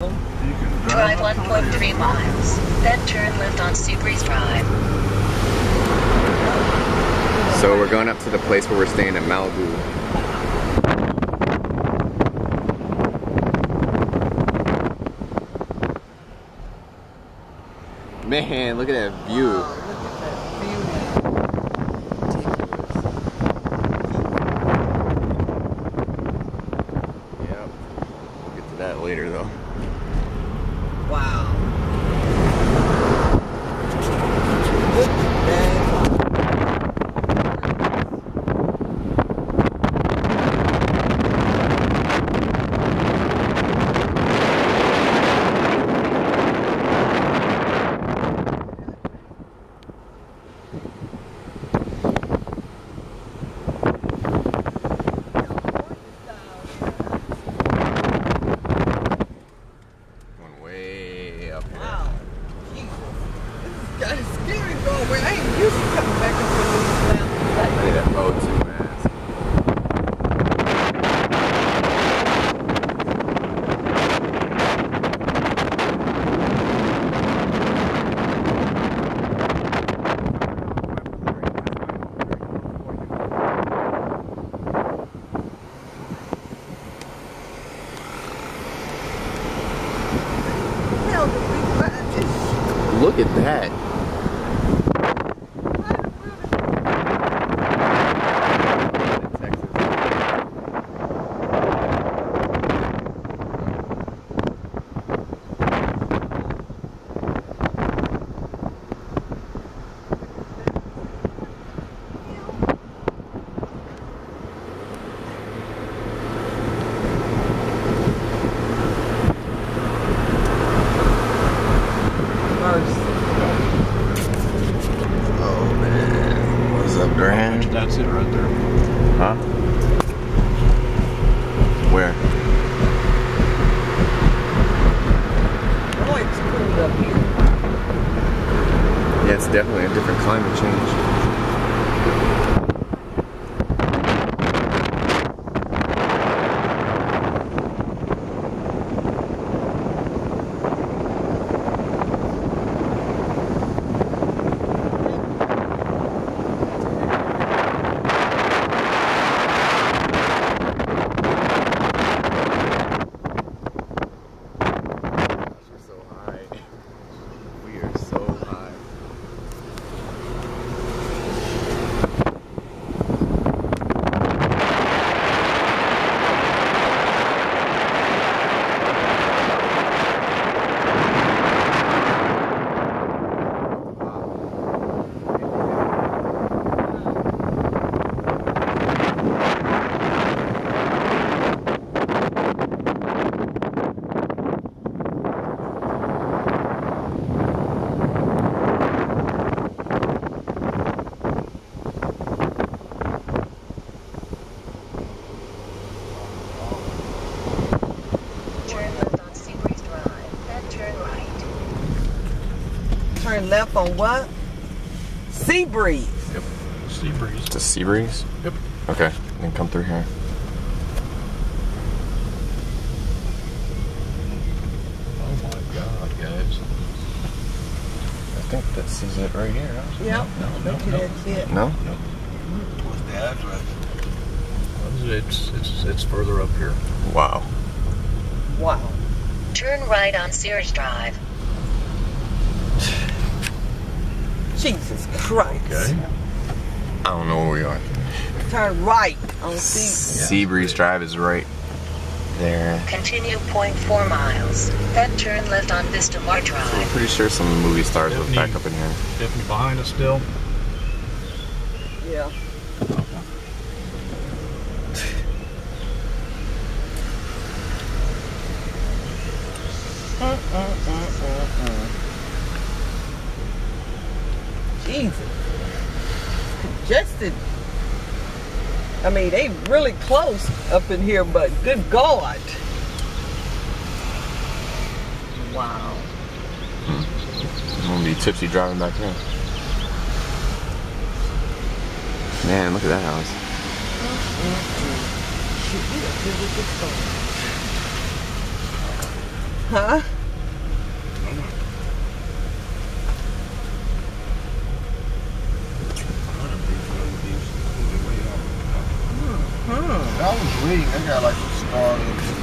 Drive 1.3 miles. Then turn left on Seabreeze Drive. So we're going up to the place where we're staying in Malibu. Man, look at that view. Yep. We'll get to that later though. Wow. Look at that. Going way up here. Wow. Jesus. This is kind of scary, bro. Where I ain't used to coming back up with these mountains like Look at that. that boat too, man. Hell, did we find this? Look at that. Mercy. Oh man. What's up, Grant? That's it right there. Huh? Where? Boy, it's cool up here. Yeah, it's definitely a different climate change. We're so high. We are so high. Turn left on Seabreeze Drive. Then turn right. Turn left on what? Sea breeze. Sea breeze. It's a sea breeze? Yep. Okay, then come through here. Oh my God, guys. I think this is it right here. huh? Yep. no, Bet you no. that's it. No? What's the address? It's, it's, it's further up here. Wow. Wow. Turn right on Sears Drive. Jesus Christ. Okay. I don't know where we are. Turn right on sea. Sea breeze drive is right there. Continue 0.4 miles. Then turn left on Vista Mar I'm Drive. pretty sure some movie stars live Definitely. back up in here. Definitely behind us still. Yeah. Oh, Congested. I mean, they really close up in here, but good God. Wow. I'm gonna be tipsy driving back here. Man, look at that house. Should we have visited this phone? Huh? I they got like a star